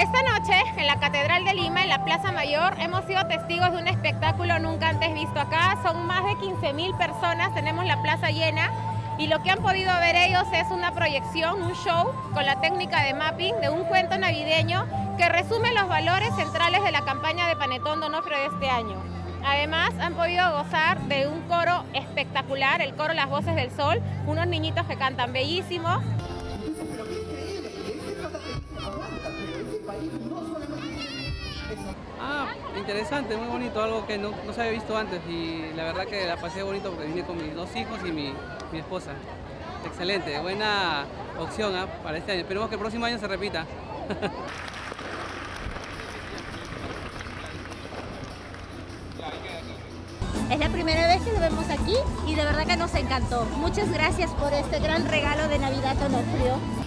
Esta noche, en la Catedral de Lima, en la Plaza Mayor, hemos sido testigos de un espectáculo nunca antes visto acá. Son más de 15.000 personas, tenemos la plaza llena y lo que han podido ver ellos es una proyección, un show con la técnica de mapping de un cuento navideño que resume los valores centrales de la campaña de Panetón Donofrio de este año. Además, han podido gozar de un coro espectacular, el coro Las Voces del Sol, unos niñitos que cantan bellísimo. Ah, interesante, muy bonito, algo que no, se había visto antes y la verdad que la pasé bonito porque vine con mis dos hijos y mi, esposa. Excelente, buena opción ¿ah? para este año. Esperemos que el próximo año se repita. Es la primera vez que lo vemos aquí y de verdad que nos encantó. Muchas gracias por este gran regalo de Navidad Onofrio.